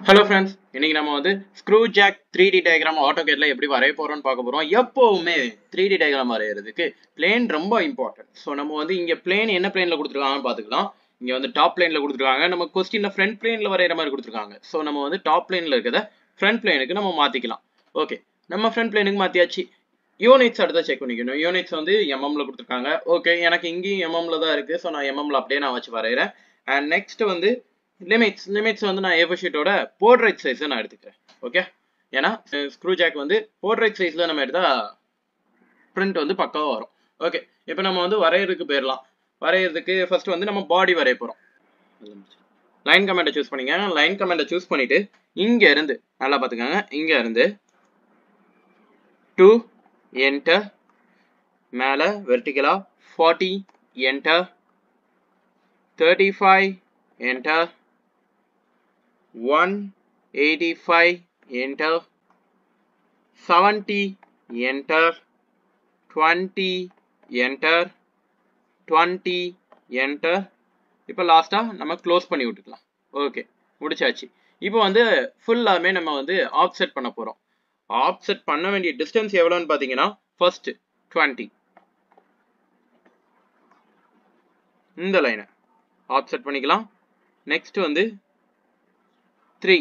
Hello friends இன்னைக்கு நம்ம வந்து screw jack three D diagram ஆட்டோகேட்ல எப்படி வரைய போறோம்னு பார்க்க போறோம். எப்பவுமே த்ரீ டி டயக்ராம் வரைகிறதுக்கு பிளேன் ரொம்ப இம்பார்ட்டன்ட் ஸோ நம்ம வந்து இங்க பிளேன் என்ன பிளேன்ல கொடுத்துருக்காங்கன்னு பார்த்துக்கலாம். இங்க வந்து டாப் பிளேன்ல கொடுத்துருக்காங்க. நம்ம கொஸ்டின்ல ஃப்ரண்ட் பிளேன்ல வரைகிற மாதிரி கொடுத்துருக்காங்க. ஸோ நம்ம வந்து டாப் பிளேன்ல இருக்கிறத ஃப்ரண்ட் பிளேனுக்கு நம்ம மாத்திக்கலாம். ஓகே நம்ம ஃப்ரண்ட் பிளேனுக்கு மாத்தியாச்சு. யூனிட்ஸ் அடுத்த செக் பண்ணிக்கணும். யூனிட்ஸ் வந்து எம்எம்ல கொடுத்துருக்காங்க. ஓகே எனக்கு இங்கேயும் எம்எம்ல தான் இருக்கு. ஸோ நான் எம்எம்ல அப்படியே நான் வச்சு வரைகிறேன் அண்ட் நெக்ஸ்ட் வந்து லிமிட்ஸ் லிமிட்ஸ் வந்து நான் ஏஃபோர் ஷீட்டோட போர்ட்ரைட் சைஸை நான் எடுத்துக்கிறேன். ஓகே ஏன்னா ஸ்க்ரூ ஜாக் வந்து போர்ட்ரைட் சைஸில் நம்ம எடுத்தால் பிரிண்ட் வந்து பக்காவாக வரும். ஓகே இப்போ நம்ம வந்து வரைகிறதுக்கு போயிடலாம் வரைகிறதுக்கு ஃபர்ஸ்ட் வந்து நம்ம பாடி வரைய போகிறோம் லைன் கமெண்ட்டை சூஸ் பண்ணிங்க. லைன் கமெண்ட்டை சூஸ் பண்ணிவிட்டு இங்கே இருந்து நல்லா பார்த்துக்கோங்க. இங்கே இருந்து டூ என்டர் மேலே வெர்டிகலாக forty enter thirty five enter one eighty five enter seventy enter twenty enter twenty enter இப்போ லாஸ்ட்டாக நம்ம க்ளோஸ் பண்ணி விட்டுக்கலாம். ஓகே முடிச்சாச்சு. இப்போ வந்து ஃபுல்லாமே நம்ம வந்து ஆப்செட் பண்ண போகிறோம் ஆப்செட் பண்ண வேண்டிய டிஸ்டன்ஸ் எவ்வளோன்னு பார்த்தீங்கன்னா ஃபர்ஸ்ட் டுவெண்ட்டி இந்த லைனை ஆப்செட் பண்ணிக்கலாம். நெக்ஸ்ட் வந்து த்ரீ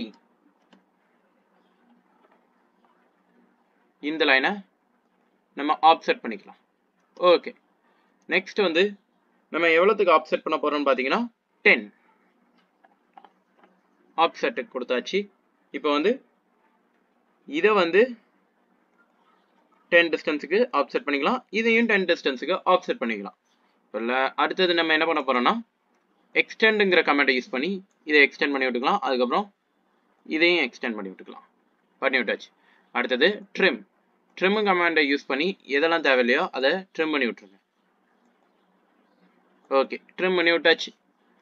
இந்த லைனை நம்ம ஆப்செட் பண்ணிக்கலாம். ஓகே நெக்ஸ்ட் வந்து நம்ம எவ்வளோத்துக்கு ஆப்செட் பண்ண போறோம்னு பார்த்தீங்கன்னா டென் ஆப்செட்டுக்கு கொடுத்தாச்சு. இப்போ வந்து இதை வந்து டென் டிஸ்டன்ஸுக்கு ஆப்செட் பண்ணிக்கலாம். இதையும் டென் டிஸ்டன்ஸுக்கு ஆப்செட் பண்ணிக்கலாம். இல்லை அடுத்தது நம்ம என்ன பண்ண போறோம்னா எக்ஸ்டெண்டுங்கிற கமெண்ட்டை யூஸ் பண்ணி இதை எக்ஸ்டெண்ட் பண்ணி விட்டுக்கலாம். அதுக்கப்புறம் இதையும் எக்ஸ்டெண்ட் பண்ணி விட்டுக்கலாம். பண்ணி விட்டாச்சு. அடுத்தது ட்ரிம் ட்ரிம் கமாண்டை யூஸ் பண்ணி எதெல்லாம் தேவையில்லையோ அதை ட்ரிம் பண்ணி விட்டுருங்க. ஓகே ட்ரிம் பண்ணி விட்டாச்சு.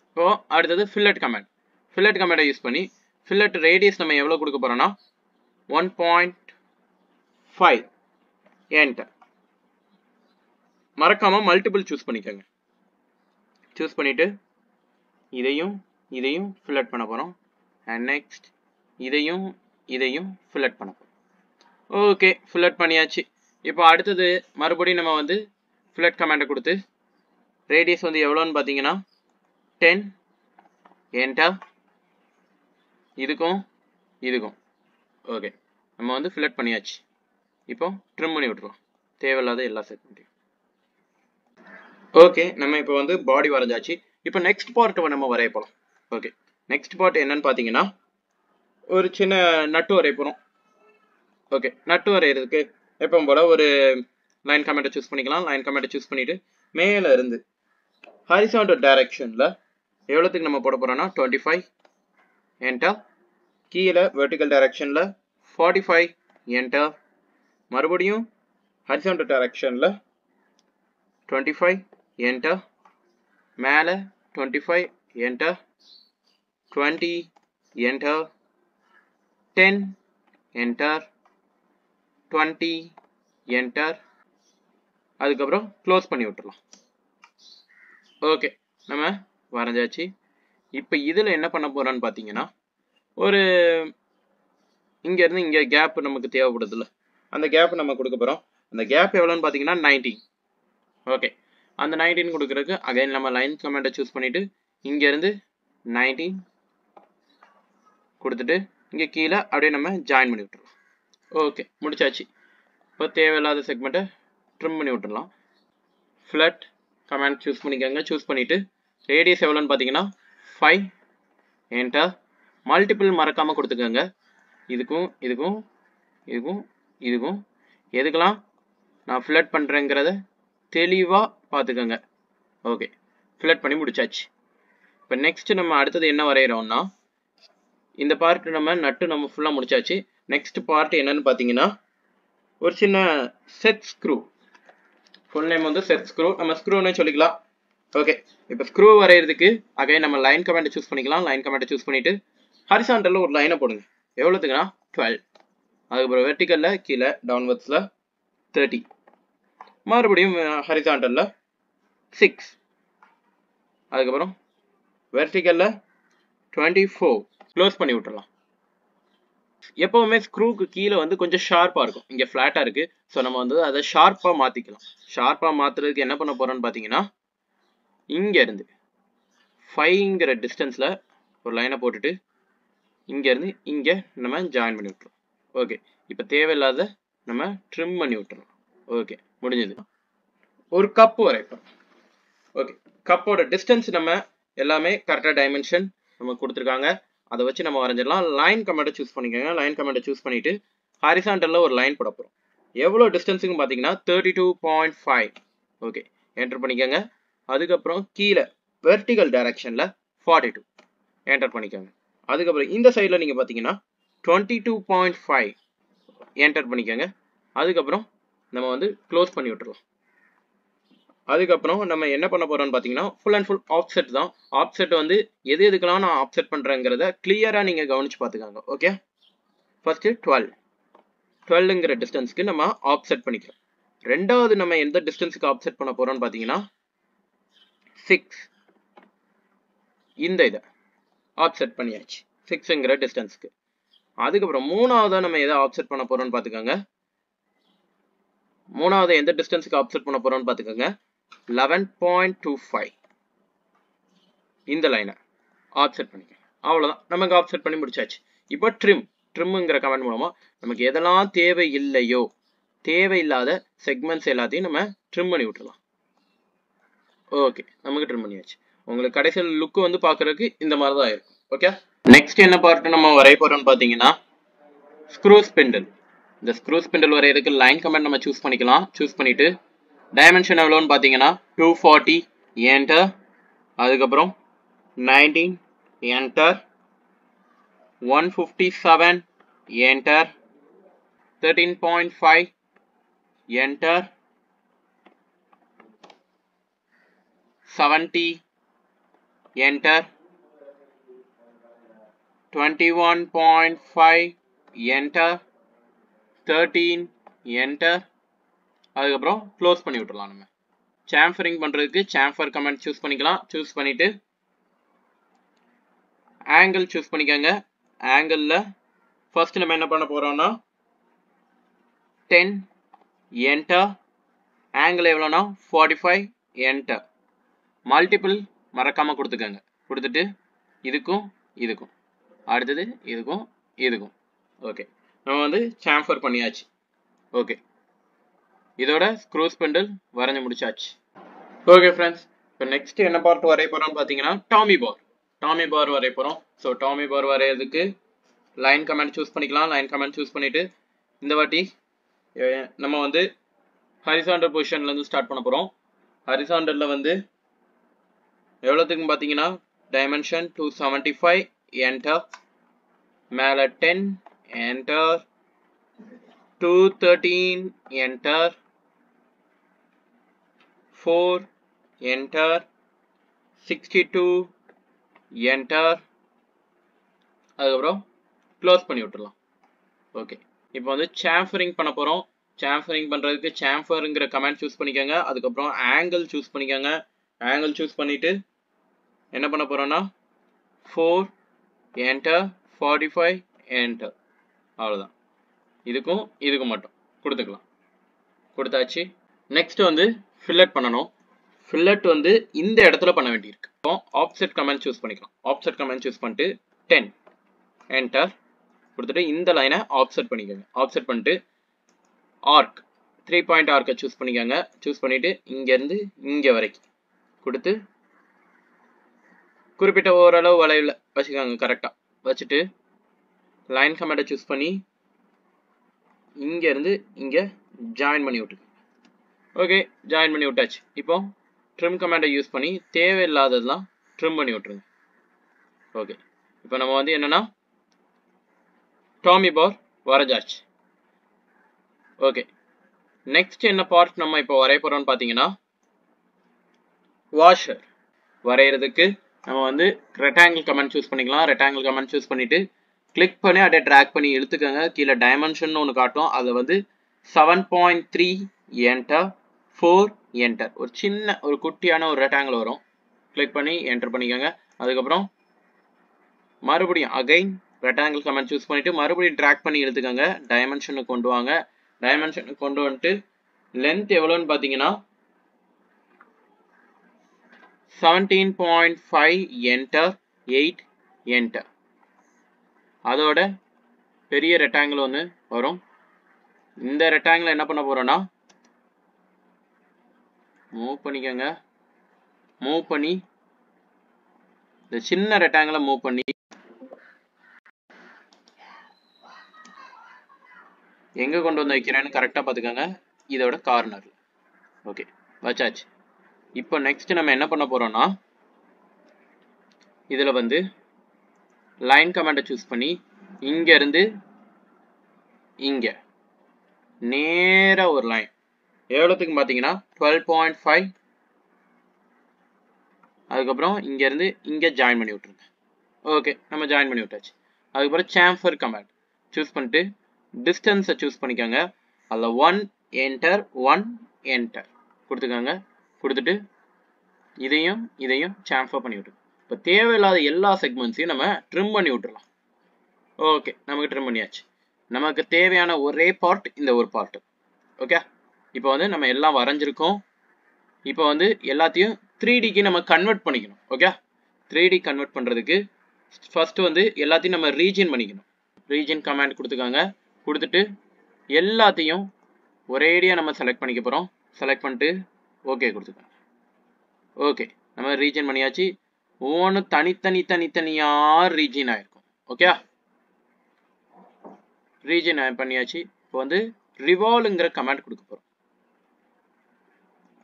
இப்போ அடுத்தது ஃபில்லட் கமெண்ட் ஃபில்லட் கமாண்டை யூஸ் பண்ணி ஃபில்லட் ரேடியஸ் நம்ம எவ்வளோ கொடுக்க போறோம்னா ஒன் பாயிண்ட் ஃபைவ் என்டர் மறக்காமல் மல்டிபிள் சூஸ் பண்ணிக்கோங்க. சூஸ் பண்ணிவிட்டு இதையும் இதையும் ஃபில்லட் பண்ண போகிறோம் அண்ட் நெக்ஸ்ட் இதையும் இதையும் ஃபில்லட் பண்ண போகிறோம் ஓகே ஃபில்லட் பண்ணியாச்சு. இப்போ அடுத்தது மறுபடியும் நம்ம வந்து ஃபில்லட் கமெண்டை கொடுத்து ரேடியஸ் வந்து எவ்வளோன்னு பார்த்தீங்கன்னா டென் என்டா இதுக்கும் இதுக்கும். ஓகே நம்ம வந்து ஃபில்லட் பண்ணியாச்சு. இப்போ ட்ரிம் பண்ணி விட்ருவோம் தேவையில்லாத எல்லா செக்மெண்ட்டையும் ஓகே நம்ம இப்போ வந்து பாடி வரைஞ்சாச்சு. இப்போ நெக்ஸ்ட் பார்ட்டை நம்ம வரைய போகலாம் ஓகே நெக்ஸ்ட் பார்ட் என்னன்னு பார்த்தீங்கன்னா ஒரு சின்ன நட்டு வரைய போகிறோம் ஓகே நட்டு வரைகிறதுக்கு எப்பவும் போல் ஒரு லைன் கமெண்ட்டை சூஸ் பண்ணிக்கலாம். லைன் கமெண்ட்டை சூஸ் பண்ணிவிட்டு மேலே இருந்து ஹாரிசாண்டல் டைரக்ஷனில் எவ்வளோத்துக்கு நம்ம போட போகிறோன்னா டுவெண்ட்டி ஃபைவ் என்டா கீழே வெர்டிக்கல் டைரக்ஷனில் ஃபார்ட்டி ஃபைவ் என்டா மறுபடியும் ஹரிசாண்டல் டைரக்ஷனில் டுவெண்ட்டி ஃபைவ் என்டா மேலே twenty five என்டா twenty என்டா 10 enter. 20 enter. அதுக்கப்புறம் க்ளோஸ் பண்ணி விட்டுடலாம் ஓகே நம்ம வரைஞ்சாச்சு. இப்போ இதில் என்ன பண்ண போகிறான்னு பார்த்தீங்கன்னா ஒரு இங்கேருந்து இங்கே கேப் நமக்கு தேவைப்படுதுல்ல. அந்த கேப் நம்ம கொடுக்க போகிறோம் அந்த கேப் எவ்வளோன்னு பார்த்தீங்கன்னா நைன்டீன் ஓகே அந்த நைன்டீன் கொடுக்குறதுக்கு அகைன் நம்ம லைன் கமெண்ட்டை சூஸ் பண்ணிவிட்டு இங்கேருந்து நைன்டீன் கொடுத்துட்டு இங்கே கீழே அப்படியே நம்ம ஜாயின் பண்ணி விட்டுருவோம் ஓகே முடிச்சாச்சு. இப்போ தேவையில்லாத செக்மெண்ட்டை ட்ரிம் பண்ணி விட்டுடலாம் ஃப்ளட் கமெண்ட் சூஸ் பண்ணிக்கோங்க. சூஸ் பண்ணிவிட்டு ரேடியஸ் எவ்வளோன்னு பார்த்தீங்கன்னா ஃபைவ் ஏன்ட்டா மல்டிபிள் மறக்காமல் கொடுத்துக்கோங்க. இதுக்கும் இதுக்கும் இதுக்கும் இதுக்கும். எதுக்கெல்லாம் நான் ஃப்ளட் பண்ணுறேங்கிறத தெளிவாக பார்த்துக்கோங்க. ஓகே ஃப்ளட் பண்ணி முடிச்சாச்சு. இப்போ நெக்ஸ்ட்டு நம்ம அடுத்தது என்ன வரைகிறோம்னா இந்த பார்ட் நம்ம நட்டு நம்ம ஃபுல்லாக முடிச்சாச்சு. நெக்ஸ்ட் பார்ட் என்னன்னு பார்த்தீங்கன்னா ஒரு சின்ன செட் ஸ்க்ரூ ஃபுல் நேம் வந்து செட் ஸ்க்ரூ நம்ம ஸ்க்ரூன்னு சொல்லிக்கலாம். ஓகே இப்போ ஸ்க்ரூ வரைகிறதுக்கு அகை நம்ம லைன் கமெண்ட்டை சூஸ் பண்ணிக்கலாம். லைன் கமெண்ட்டை சூஸ் பண்ணிவிட்டு ஹரிசாண்டலில் ஒரு லைனை போடுங்க. எவ்வளோத்துக்குன்னா டுவெல் அதுக்கப்புறம் வெர்டிக்கலில் கீழே டவுன்வர்ட்ஸில் தேர்ட்டி மறுபடியும் ஹரிசாண்டலில் சிக்ஸ் அதுக்கப்புறம் வெர்டிக்கலில் டுவெண்ட்டி ஃபோர் க்ளோஸ் பண்ணி விட்டுறலாம். எப்பவுமே ஸ்க்ரூக்கு கீழே வந்து கொஞ்சம் ஷார்ப்பாக இருக்கும். இங்கே ஃப்ளாட்டாக இருக்குது ஸோ நம்ம வந்து அதை ஷார்ப்பாக மாற்றிக்கலாம் ஷார்ப்பாக மாற்றுறதுக்கு என்ன பண்ண போகிறோன்னு பார்த்தீங்கன்னா இங்கேருந்து ஃபைங்கிற டிஸ்டன்ஸில் ஒரு லைனை போட்டுட்டு இங்கேருந்து இங்கே நம்ம ஜாயின் பண்ணி விட்டுருவோம் ஓகே இப்போ தேவையில்லாத நம்ம ட்ரிம் பண்ணி விட்டுறோம். ஓகே முடிஞ்சது. ஒரு கப்பு வரைப்போம் ஓகே கப்போட டிஸ்டன்ஸ் நம்ம எல்லாமே கரெக்டாக டைமென்ஷன் நம்ம கொடுத்துருக்காங்க. அதை வச்சு நம்ம வரைஞ்சிடலாம். லைன் கமெண்ட்டை சூஸ் பண்ணிக்கோங்க. லைன் கமெண்ட்டை சூஸ் பண்ணிவிட்டு ஹாரிசாண்டலில் ஒரு லைன் போட போகிறோம் எவ்வளோ டிஸ்டன்ஸுக்கு பார்த்தீங்கன்னா thirty two point five okay enter பண்ணிக்கோங்க. அதுக்கப்புறம் கீழே வெர்டிகல் டைரக்ஷனில் ஃபார்ட்டி டூ என்டர் பண்ணிக்கோங்க. அதுக்கப்புறம் இந்த சைடில் நீங்கள் பார்த்தீங்கன்னா twenty two point five enter பண்ணிக்கோங்க. அதுக்கப்புறம் நம்ம வந்து க்ளோஸ் பண்ணி விட்டுருலாம் அதுக்கப்புறம் நம்ம என்ன பண்ண போறோம்னு பார்த்தீங்கன்னா ஃபுல் அண்ட் ஃபுல் ஆப்செட் தான். ஆப்செட் வந்து எது எதுக்கெல்லாம் நான் ஆப்செட் பண்ணுறேங்கிறத கிளியராக நீங்கள் கவனிச்சு பார்த்துக்காங்க ஓகே ஃபர்ஸ்ட்டு டுவெல் டுவெல்ங்கிற டிஸ்டன்ஸ்க்கு நம்ம ஆப்செட் பண்ணிக்கிறோம். ரெண்டாவது நம்ம எந்த டிஸ்டன்ஸுக்கு ஆப்செட் பண்ண போறோம்னு பார்த்தீங்கன்னா சிக்ஸ் இந்த இதை ஆப்செட் பண்ணியாச்சு சிக்ஸுங்கிற டிஸ்டன்ஸ்க்கு அதுக்கப்புறம் மூணாவதாக நம்ம எதை ஆப்செட் பண்ண போறோம்னு பார்த்துக்கோங்க மூணாவது எந்த டிஸ்டன்ஸுக்கு ஆப்செட் பண்ண போறோம்னு பார்த்துக்கோங்க லெவன் பாயிண்ட் டூ ஃபைவ் இந்த லைனை ஆப்செட் பண்ணிக்கலாம் அவ்வளோதான் நமக்கு ஆப்செட் பண்ணி முடிச்சாச்சு. இப்போ ட்ரிம் ட்ரிம்முங்கிற கமெண்ட் மூலமாக நமக்கு எதெல்லாம் தேவை இல்லையோ தேவையில்லாத செக்மெண்ட்ஸ் எல்லாத்தையும் நம்ம ட்ரிம் பண்ணி விட்டுலாம் ஓகே நமக்கு ட்ரிம் பண்ணியாச்சு. உங்களுக்கு கடைசியில் லுக்கு வந்து பார்க்குறதுக்கு இந்த மாதிரி தான் இருக்கும். ஓகே நெக்ஸ்ட் என்ன பார்ட் நம்ம வரைய போகிறோம்னு பார்த்தீங்கன்னா ஸ்க்ரூ ஸ்பிண்டில் இந்த ஸ்க்ரூ ஸ்பிண்டில் வரையறதுக்கு லைன் கமெண்ட் நம்ம சூஸ் பண்ணிக்கலாம். சூஸ் பண்ணிவிட்டு டைமென்ஷன் எவ்வளோன்னு பார்த்தீங்கன்னா டூ ஃபார்ட்டி என்டர் அதுக்கப்புறம் nineteen enter one fifty seven enter thirteen point five enter seventy enter twenty one point five enter thirteen enter அதுக்கப்புறம் close பண்ணி விட்டுடலாம் நம்ம. சாம்ஃபரிங் பண்ணுறதுக்கு சாம்ஃபர் கமெண்ட் சூஸ் பண்ணிக்கலாம். சூஸ் பண்ணிவிட்டு ஆங்கிள் சூஸ் பண்ணிக்கோங்க. ஆங்கிளில் ஃபர்ஸ்ட் நம்ம என்ன பண்ண போகிறோம்னா டென் என்டர் ஆங்கிள் எவ்வளோனா ஃபார்ட்டி ஃபைவ் என்டர் மல்டிபிள் மறக்காமல் கொடுத்துக்கோங்க. கொடுத்துட்டு இதுக்கும் இதுக்கும். அடுத்தது இதுக்கும் இதுக்கும். ஓகே நம்ம வந்து சாம்ஃபர் பண்ணியாச்சு. ஓகே இதோட ஸ்க்ரூ ஸ்பெண்டில் வரைஞ்சு முடிச்சாச்சு. ஓகே ஃப்ரெண்ட்ஸ் இப்போ நெக்ஸ்ட் என்ன பார்ட் வரைய போகிறோம்னு பார்த்தீங்கன்னா டாமி பார் டாமி பார் வரைய போகிறோம் ஸோ டாமி பார் வரைகிறதுக்கு லைன் கமெண்ட் சூஸ் பண்ணிக்கலாம். லைன் கமெண்ட் சூஸ் பண்ணிவிட்டு இந்த வாட்டி நம்ம வந்து ஹரிசாண்டர் பொசிஷன்லேருந்து ஸ்டார்ட் பண்ண போகிறோம் ஹரிசாண்டரில் வந்து எவ்வளோத்துக்கும் பார்த்தீங்கன்னா dimension two seventy five enter மேலே ten enter two thirteen enter four enter sixty two enter அதுக்கப்புறம் க்ளோஸ் பண்ணி விட்டுடலாம் ஓகே இப்போ வந்து சாம்ஃபரிங் பண்ண போகிறோம் சாம்ஃபரிங் பண்ணுறதுக்கு சாம்ஃபருங்கிற கமெண்ட் சூஸ் பண்ணிக்கோங்க. அதுக்கப்புறம் ஆங்கிள் சூஸ் பண்ணிக்கோங்க. ஆங்கிள் சூஸ் பண்ணிவிட்டு என்ன பண்ண போகிறோன்னா four enter forty five enter அவ்வளோதான் இதுக்கும் இதுக்கும் மட்டும். கொடுத்துக்கலாம். கொடுத்தாச்சு. நெக்ஸ்ட் வந்து ஃபில்லட் பண்ணணும். ஃபில்லட் வந்து இந்த இடத்துல பண்ண வேண்டியிருக்கு. இப்போ ஆப்செட் கமெண்ட் சூஸ் பண்ணிக்கலாம். ஆப்செட் கமெண்ட் சூஸ் பண்ணிட்டு டென் என்டர் கொடுத்துட்டு இந்த லைனை ஆப்செட் பண்ணிக்கோங்க. ஆப்செட் பண்ணிட்டு ஆர்க் த்ரீ பாயிண்ட் ஆர்க்கை சூஸ் பண்ணிக்கோங்க. சூஸ் பண்ணிவிட்டு இங்கேருந்து இங்கே வரைக்கும். கொடுத்து குறிப்பிட்ட ஓரளவு வளைவில் வச்சுக்கோங்க கரெக்டாக வச்சுட்டு லைன் கமெண்ட்டை சூஸ் பண்ணி இங்கேருந்து இங்கே ஜாயின் பண்ணி விட்டுருங்க ஓகே ஜாயின் பண்ணி விட்டாச்சு. இப்போ ட்ரிம் கமெண்டை யூஸ் பண்ணி தேவையில்லாததெல்லாம் ட்ரிம் பண்ணி விட்ருங்க ஓகே இப்போ நம்ம வந்து என்னென்னா டாமி பார் வரஜாச்சு ஓகே நெக்ஸ்ட் என்ன பார்ட் நம்ம இப்போ வரைய போகிறோம்னு பார்த்தீங்கன்னா வாஷர் வரைகிறதுக்கு நம்ம வந்து ரெக்டாங்கிள் கமெண்ட் சூஸ் பண்ணிக்கலாம். ரெக்டாங்கிள் கமெண்ட் சூஸ் பண்ணிவிட்டு கிளிக் பண்ணி அப்படியே ட்ராக் பண்ணி இழுத்துக்கோங்க. கீழே டைமென்ஷன் ஒன்று காட்டும். அதை வந்து seven point three enter four enter ஒரு சின்ன ஒரு குட்டியான ஒரு ரெக்டாங்கிள் வரும். கிளிக் பண்ணி என்டர் பண்ணிக்கோங்க. அதுக்கப்புறம் மறுபடியும் அகைன் ரெக்டாங்கிள் கமெண்ட் சூஸ் பண்ணிட்டு மறுபடியும் ட்ராக் பண்ணி எடுத்துக்கோங்க. டைமென்ஷனுக்கு கொண்டு வாங்க. டைமென்ஷனுக்கு கொண்டு வந்துட்டு லென்த் எவ்வளோன்னு பார்த்தீங்கன்னா seventeen point five enter eight enter அதோட பெரிய ரெக்டாங்கிள் ஒன்று வரும். இந்த ரெக்டாங்கிள் என்ன பண்ண போகிறோன்னா மூவ் பண்ணிக்கோங்க. மூவ் பண்ணி இந்த சின்ன ரெட்டாங்கிளை மூவ் பண்ணி எங்கே கொண்டு வந்து வைக்கிறேன்னு கரெக்டாக பார்த்துக்கோங்க. இதோட கார்னர் ஓகே வச்சாச்சு. இப்போ நெக்ஸ்ட் நம்ம என்ன பண்ண போகிறோன்னா இதில் வந்து லைன் கமெண்டை சூஸ் பண்ணி இங்கேருந்து இங்கே நேராக ஒரு லைன் எவ்வளோத்துக்கு பார்த்தீங்கன்னா டுவெல் பாயிண்ட் ஃபைவ் அதுக்கப்புறம் இங்கேருந்து இங்கே ஜாயின் பண்ணி விட்ருங்க ஓகே நம்ம ஜாயின் பண்ணி விட்டாச்சு. அதுக்கப்புறம் சாம்ஃபர் கமாண்ட் சூஸ் பண்ணிட்டு டிஸ்டன்ஸை சூஸ் பண்ணிக்கோங்க. அதில் ஒன் என்டர் ஒன் என்டர் கொடுத்துக்கோங்க. கொடுத்துட்டு இதையும் இதையும் சாம்ஃபர் பண்ணி விட்டுருங்க இப்போ தேவையில்லாத எல்லா செக்மெண்ட்ஸையும் நம்ம ட்ரிம் பண்ணி விட்டுறலாம். ஓகே நமக்கு ட்ரிம் பண்ணியாச்சு. நமக்கு தேவையான ஒரே பார்ட் இந்த ஒரு பார்ட்டு ஓகே இப்போ வந்து நம்ம எல்லாம் வரைஞ்சிருக்கோம். இப்போ வந்து எல்லாத்தையும் த்ரீ டிக்கு நம்ம கன்வெர்ட் பண்ணிக்கணும் ஓகே த்ரீ டி கன்வெர்ட் பண்ணுறதுக்கு ஃபஸ்ட்டு வந்து எல்லாத்தையும் நம்ம ரீஜன் பண்ணிக்கணும். ரீஜன் கமாண்ட் கொடுத்துக்காங்க கொடுத்துட்டு எல்லாத்தையும் ஒரேடியாக நம்ம செலக்ட் பண்ணிக்க போகிறோம் செலக்ட் பண்ணிட்டு ஓகே கொடுத்துக்காங்க ஓகே நம்ம ரீஜன் பண்ணியாச்சு. ஒவ்வொன்றும் தனித்தனி தனித்தனியாக ரீஜன் ஆகிருக்கும் ஓகே ரீஜன் பண்ணியாச்சு. இப்போ வந்து ரிவால்வ்ங்கிற கமாண்ட் கொடுக்க போகிறோம்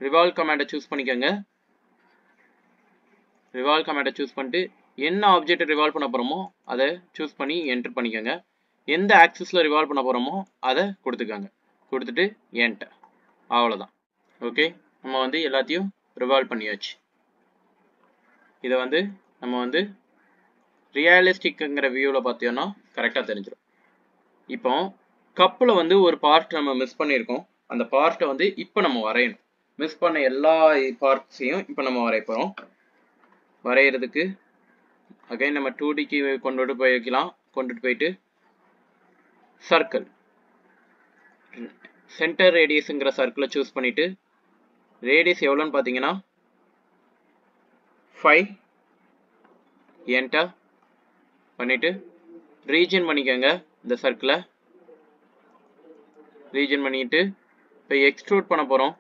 ரிவால்வ் கமாண்டை சூஸ் பண்ணிக்கோங்க. ரிவால்வ் கமாண்டை சூஸ் பண்ணிட்டு என்ன ஆப்ஜெக்டை ரிவால்வ் பண்ண போகிறோமோ அதை சூஸ் பண்ணி என்ட்ரு பண்ணிக்கோங்க. எந்த ஆக்சிஸில் ரிவால்வ் பண்ண போகிறோமோ அதை கொடுத்துக்கோங்க. கொடுத்துட்டு என்டர் அவ்வளோதான் ஓகே நம்ம வந்து எல்லாத்தையும் ரிவால்வ் பண்ணியாச்சு. இதை வந்து நம்ம வந்து ரியலிஸ்டிக்குங்கிற வியூவில் பார்த்தோம்னா கரெக்டாக தெரிஞ்சிடும் இப்போ கப்பில் வந்து ஒரு பார்ட் நம்ம மிஸ் பண்ணியிருக்கோம். அந்த பார்ட்டை வந்து இப்போ நம்ம வரையணும். மிஸ் பண்ண எல்லா பார்ட்ஸையும் இப்போ நம்ம வரைய போகிறோம் வரைகிறதுக்கு அகைன் நம்ம டூ டிக்கு கொண்டுட்டு போய்க்கலாம். கொண்டுட்டு போயிட்டு சர்க்கிள் சென்டர் ரேடியஸுங்கிற சர்க்கிளை சூஸ் பண்ணிவிட்டு ரேடியஸ் எவ்வளோன்னு பார்த்தீங்கன்னா ஃபைவ் என்டர் பண்ணிவிட்டு ரீஜன் பண்ணிக்கோங்க இந்த சர்க்கிளை ரீஜன் பண்ணிட்டு இப்போ எக்ஸ்ட்ரூட் பண்ண போகிறோம்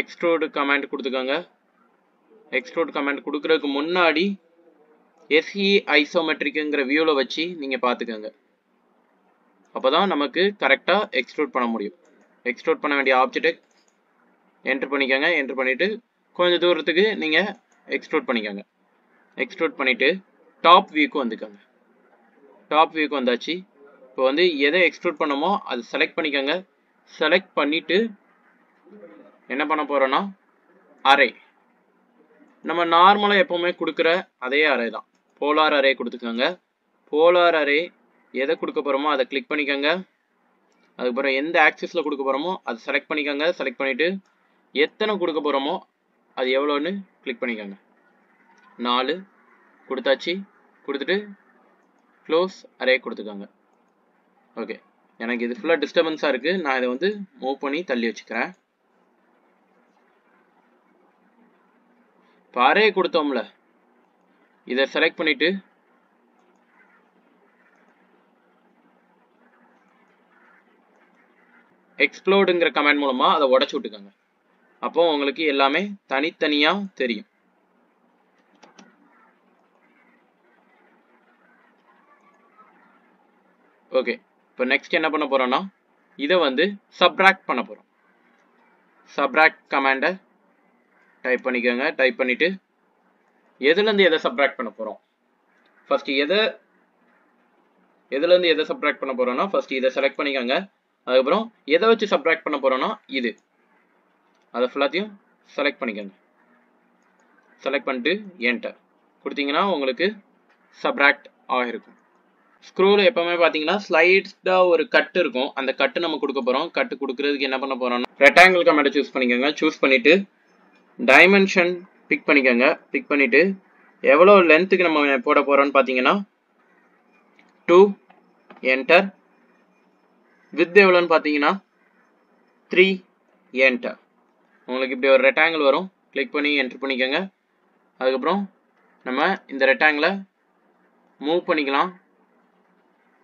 எக்ஸ்ட்ரோடு கமாண்ட் கொடுத்துக்கோங்க. எக்ஸ்ட்ரோடு கமாண்ட் கொடுக்குறதுக்கு முன்னாடி எஸ்இ ஐசோமெட்ரிக்குங்கிற வியூவில் வச்சு நீங்கள் பார்த்துக்கோங்க. அப்போ தான் நமக்கு கரெக்டாக எக்ஸ்ட்ரோட் பண்ண முடியும். எக்ஸ்ட்ரோட் பண்ண வேண்டிய ஆப்ஜெக்டை என்ட்ரு பண்ணிக்கோங்க. என்ட்ரு பண்ணிவிட்டு கொஞ்சம் தூரத்துக்கு நீங்கள் எக்ஸ்ட்ரோட் பண்ணிக்கோங்க. எக்ஸ்ட்ரோட் பண்ணிவிட்டு டாப் வியூக்கு வந்துக்கோங்க. டாப் வியூக்கு வந்தாச்சு. இப்போ வந்து எதை எக்ஸ்ட்ரூட் பண்ணமோ அதை செலக்ட் பண்ணிக்கோங்க. செலக்ட் பண்ணிவிட்டு என்ன பண்ண போகிறோன்னா அரை நம்ம நார்மலாக எப்போவுமே கொடுக்குற அதே அரே தான். போலார் அரே கொடுத்துக்கோங்க. போலார் அரே எதை கொடுக்க போகிறோமோ அதை கிளிக் பண்ணிக்கோங்க. அதுக்கப்புறம் எந்த ஆக்சிஸில் கொடுக்க போகிறோமோ அதை செலக்ட் பண்ணிக்கோங்க. செலக்ட் பண்ணிவிட்டு எத்தனை கொடுக்க போகிறோமோ அது எவ்வளோன்னு கிளிக் பண்ணிக்கோங்க. நாலு கொடுத்தாச்சு. கொடுத்துட்டு க்ளோஸ் அரே கொடுத்துக்கோங்க. ஓகே எனக்கு இது ஃபுல்லாக டிஸ்டர்பன்ஸாக இருக்குது நான் இதை வந்து மூவ் பண்ணி தள்ளி வச்சுக்கிறேன். பாறையை கொடுத்தோம்ல. இதை செலக்ட் பண்ணிவிட்டு எக்ஸ்ப்ளோடுங்கிற கமெண்ட் மூலமாக அதை உடச்சி விட்டுக்கோங்க. அப்போ உங்களுக்கு எல்லாமே தனித்தனியாக தெரியும். ஓகே இப்போ நெக்ஸ்ட் என்ன பண்ண போகிறோன்னா இதை வந்து சப்ராக்ட் பண்ண போகிறோம் சப்ராக்ட் கமாண்டை டைப் பண்ணிக்கோங்க. டைப் பண்ணிவிட்டு எதுலேருந்து எதை சப்ராக்ட் பண்ண போகிறோம் ஃபஸ்ட்டு எதை எதுலேருந்து எதை சப்ராக்ட் பண்ண போகிறோன்னா ஃபஸ்ட்டு இதை செலக்ட் பண்ணிக்கோங்க. அதுக்கப்புறம் எதை வச்சு சப்ராக்ட் பண்ண போகிறோன்னா இது. அதை ஃபுல்லாத்தையும் செலக்ட் பண்ணிக்கோங்க. செலக்ட் பண்ணிட்டு என்டர் கொடுத்தீங்கன்னா உங்களுக்கு சப்ராக்ட் ஆகிருக்கும். ஸ்க்ரூவில் எப்போவுமே பார்த்தீங்கன்னா ஸ்லைட்ஸாக ஒரு கட்டு இருக்கும். அந்த கட்டு நம்ம கொடுக்க போகிறோம் கட்டு கொடுக்குறதுக்கு என்ன பண்ண போகிறோம்னா ரெக்டாங்கிள் கமெண்ட்டை சூஸ் பண்ணிக்கோங்க. சூஸ் பண்ணிவிட்டு டைமென்ஷன் பிக் பண்ணிக்கோங்க. பிக் பண்ணிவிட்டு எவ்வளோ லென்த்துக்கு நம்ம போட போகிறோம்னு பார்த்தீங்கன்னா டூ என்டர் வித் எவ்வளோன்னு பார்த்தீங்கன்னா த்ரீ என்டர் உங்களுக்கு இப்படி ஒரு ரெக்டாங்கிள் வரும். கிளிக் பண்ணி என்ட்ரு பண்ணிக்கோங்க. அதுக்கப்புறம் நம்ம இந்த ரெக்டாங்கிளை மூவ் பண்ணிக்கலாம்.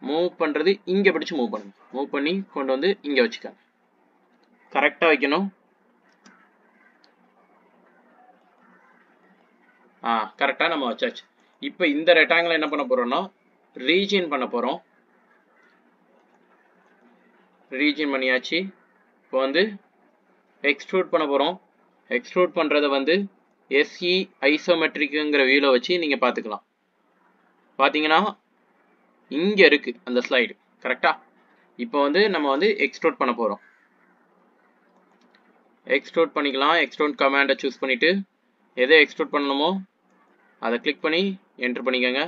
மூவ் பண்ணுறது இங்கே பிடிச்சி மூவ் பண்ணுங்க மூவ் பண்ணி கொண்டு வந்து இங்கே வச்சுக்கோங்க. கரெக்டாக வைக்கணும். ஆ கரெக்டாக நம்ம வச்சாச்சு. இப்போ இந்த ரெக்டாங்கிள் என்ன பண்ண போகிறோம்னா ரீஜின் பண்ண போகிறோம் ரீஜின் பண்ணியாச்சு. இப்போ வந்து எக்ஸ்ட்ரூட் பண்ண போகிறோம் எக்ஸ்ட்ரூட் பண்ணுறத வந்து எஸ்இ ஐசோமெட்ரிக்குங்கிற வியூவில் வச்சு நீங்கள் பார்த்துக்கலாம். பார்த்தீங்கன்னா இங்கே இருக்குது அந்த ஸ்லைடு கரெக்டாக இப்போ வந்து நம்ம வந்து எக்ஸ்ட்ரூட் பண்ண போகிறோம் எக்ஸ்ட்ரூட் பண்ணிக்கலாம். எக்ஸ்ட்ரூட் கமாண்டை சூஸ் பண்ணிவிட்டு எதை எக்ஸ்ட்ரூட் பண்ணணுமோ அதை கிளிக் பண்ணி என்ட்ரு பண்ணிக்கோங்க.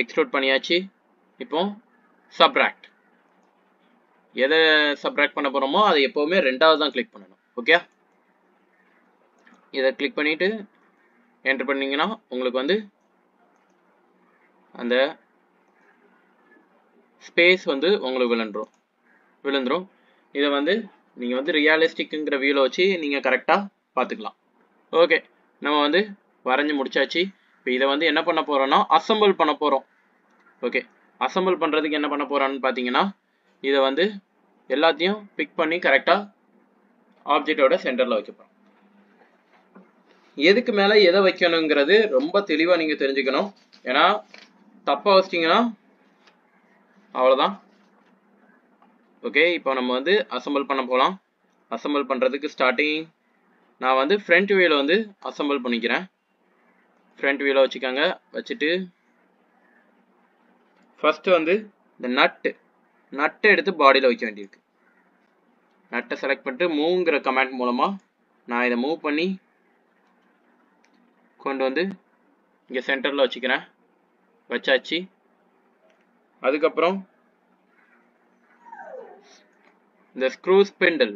எக்ஸ்ட்ரூட் பண்ணியாச்சு. இப்போ சப்ராக்ட் எதை சப்ராக்ட் பண்ண போகிறோமோ அதை எப்போவுமே ரெண்டாவது தான் கிளிக் பண்ணணும் ஓகே இதை கிளிக் பண்ணிவிட்டு என்ட்ரு பண்ணிங்கன்னா உங்களுக்கு வந்து அந்த ஸ்பேஸ் வந்து உங்களுக்கு விழுந்துரும். விழுந்துரும். இதை வந்து நீங்கள் வந்து ரியாலிஸ்டிக்குங்கிற வியூவில் வச்சு நீங்கள் கரெக்டாக பார்த்துக்கலாம் ஓகே நம்ம வந்து வரைஞ்சி முடிச்சாச்சு. இப்போ இதை வந்து என்ன பண்ண போகிறோன்னா அசம்பிள் பண்ண போகிறோம் ஓகே அசம்பிள் பண்ணுறதுக்கு என்ன பண்ண போகிறான்னு பார்த்தீங்கன்னா இதை வந்து எல்லாத்தையும் பிக் பண்ணி கரெக்டாக ஆப்ஜெக்டோட சென்டரில் வைக்க போகிறோம் எதுக்கு மேலே எதை வைக்கணுங்கிறது ரொம்ப தெளிவாக நீங்கள் தெரிஞ்சுக்கணும். ஏன்னா தப்பாக வச்சிட்டிங்கன்னா அவ்வளோதான் ஓகே இப்போ நம்ம வந்து அசம்பிள் பண்ண போகலாம் அசம்பிள் பண்ணுறதுக்கு ஸ்டார்டிங் நான் வந்து ஃப்ரண்ட் வியூவில் வந்து அசம்பிள் பண்ணிக்கிறேன். ஃப்ரண்ட் வியூவில் வச்சுக்கோங்க. வச்சுட்டு ஃபஸ்ட்டு வந்து இந்த நட்டு நட்டை எடுத்து பாடியில் வைக்க வேண்டியிருக்கு. நட்டை செலக்ட் பண்ணிட்டு மூவ்ங்கிற கமெண்ட் மூலமாக நான் இதை மூவ் பண்ணி கொண்டு வந்து இங்கே சென்டரில் வச்சுக்கிறேன். வச்சாச்சு. அதுக்கப்புறம் இந்த ஸ்க்ரூ ஸ்பெண்டல்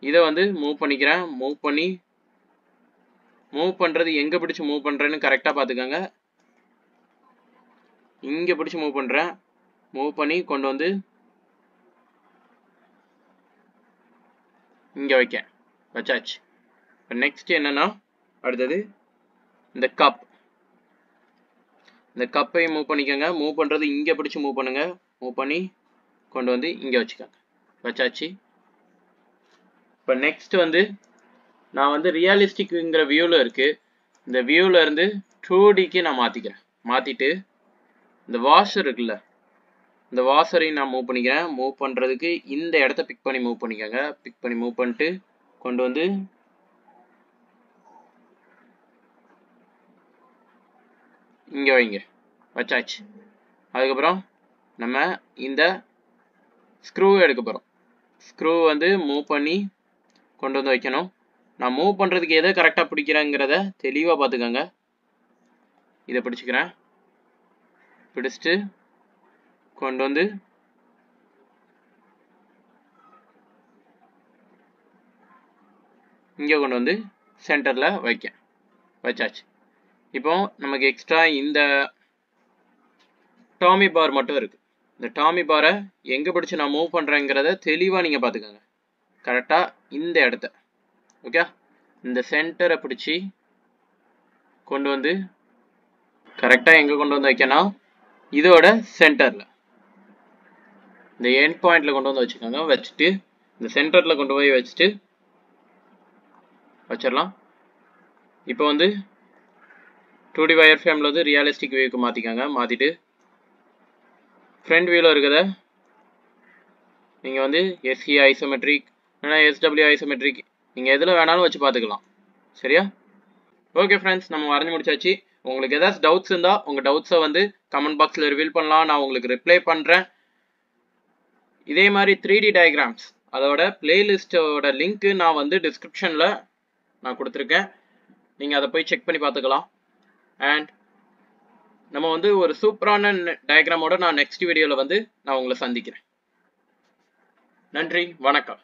இதை வந்து மூவ் பண்ணிக்கிறேன். மூவ் பண்ணி மூவ் பண்ணுறது எங்கே பிடிச்சி மூவ் பண்ணுறேன்னு கரெக்டாக பார்த்துக்கோங்க. இங்கே பிடிச்சி மூவ் பண்ணுறேன் மூவ் பண்ணி கொண்டு வந்து இங்கே வைக்க வச்சாச்சு. இப்போ நெக்ஸ்ட் என்னன்னா அடுத்தது இந்த கப் இந்த கப்பையும் மூவ் பண்ணிக்கோங்க. மூவ் பண்ணுறது இங்கே பிடிச்சி மூவ் பண்ணுங்க. மூவ் பண்ணி கொண்டு வந்து இங்கே வச்சுக்கோங்க. வச்சாச்சு. இப்போ நெக்ஸ்ட் வந்து நான் வந்து ரியலிஸ்டிக்குங்கிற வியூவில் இருக்குது இந்த வியூவில் இருந்து டூ டிக்கு நான் மாற்றிக்கிறேன் மாற்றிட்டு இந்த வாஷர் இருக்குல்ல இந்த வாஷரையும் நான் மூவ் பண்ணிக்கிறேன். மூவ் பண்ணுறதுக்கு இந்த இடத்த பிக் பண்ணி மூவ் பண்ணிக்கோங்க. பிக் பண்ணி மூவ் பண்ணிட்டு கொண்டு வந்து இங்கே வைங்க. வச்சாச்சு. அதுக்கப்புறம் நம்ம இந்த ஸ்க்ரூ எடுக்க போகிறோம் ஸ்க்ரூ வந்து மூவ் பண்ணி கொண்டு வந்து வைக்கணும். நான் மூவ் பண்ணுறதுக்கு எதை கரெக்டாக பிடிக்கிறேங்கிறத தெளிவாக பார்த்துக்கோங்க. இதை பிடிச்சிக்கிறேன். பிடிச்சிட்டு கொண்டு வந்து இங்கே கொண்டு வந்து சென்டரில் வைக்க வச்சாச்சு. இப்போ நமக்கு எக்ஸ்ட்ரா இந்த டாமி பார் மட்டும் இருக்குது இந்த டாமி பாரை எங்கே பிடிச்சி நான் மூவ் பண்ணுறேங்கிறத தெளிவாக நீங்கள் பார்த்துக்கோங்க. கரெக்டாக இந்த இடத்த. ஓகே இந்த சென்டரை பிடிச்சி கொண்டு வந்து கரெக்டாக எங்கே கொண்டு வந்து வைக்கணும் இதோட சென்டரில் இந்த எண்ட் பாயிண்டில் கொண்டு வந்து வச்சுக்கோங்க. வச்சுட்டு இந்த சென்டரில் கொண்டு போய் வச்சுட்டு வச்சிடலாம். இப்போ வந்து டூ டி வயர் ஃப்ரேமில் வந்து ரியலிஸ்டிக் வியூக்கு மாற்றிக்கோங்க மாற்றிட்டு ஃப்ரண்ட் வியூவில் இருக்கிறத நீங்கள் வந்து எஸ்சி ஐசோமெட்ரிக் இல்லைனா எஸ்டபிள்யூ ஐசோமெட்ரிக் நீங்கள் எதில் வேணாலும் வச்சு பார்த்துக்கலாம். சரியா? ஓகே ஃப்ரெண்ட்ஸ் நம்ம வரைஞ்சி முடிச்சாச்சு. உங்களுக்கு ஏதாச்சும் டவுட்ஸ் இருந்தால் உங்கள் டவுட்ஸை வந்து கமெண்ட் பாக்ஸில் ரிவீல் பண்ணலாம். நான் உங்களுக்கு ரிப்ளை பண்ணுறேன் இதே மாதிரி த்ரீ டி டயக்ராம்ஸ் அதோட பிளேலிஸ்ட்டோட லிங்க்கு நான் வந்து டிஸ்கிரிப்ஷனில் நான் கொடுத்துருக்கேன். நீங்கள் அதை போய் செக் பண்ணி பார்த்துக்கலாம். அண்ட் நம்ம வந்து ஒரு சூப்பரான டயக்ராமோட நான் நெக்ஸ்ட் வீடியோவில் வந்து நான் உங்களை சந்திக்கிறேன். நன்றி. வணக்கம்.